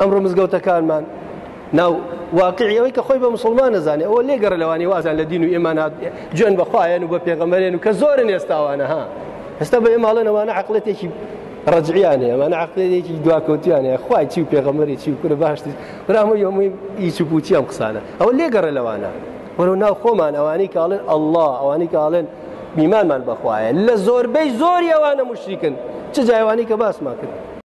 ئەمڕۆ مزگەوتەکانمان ناو واقعیەوەی کە خۆی بە مسلمان نزانێ ئەوە لێگەڕ لەوانی وازان لە دین و ئێمانات جوێن بەخوایان و بە پێغەمەرێن و کە زۆرن ئێستاوانە ها ئێستا بە ئێماڵە ئەوانە عقلەتێکی ڕجعیانێ ئەمانە عقلێکی دواکەوتیانێ خخوای چی و پێغەمەری چی و کورە باشتی برامە یۆمی ئیچ و پوچی ئەم قسانە ئەوە لێگەڕە لەوانە وەرە ناو خۆمان ئەوانی کاڵێن ئەله ئەوانی کاڵێن میمانمان بەخوایە لە زۆربەی زۆری ئەوانە مشریکن چ جایوانی کە باسما کرد.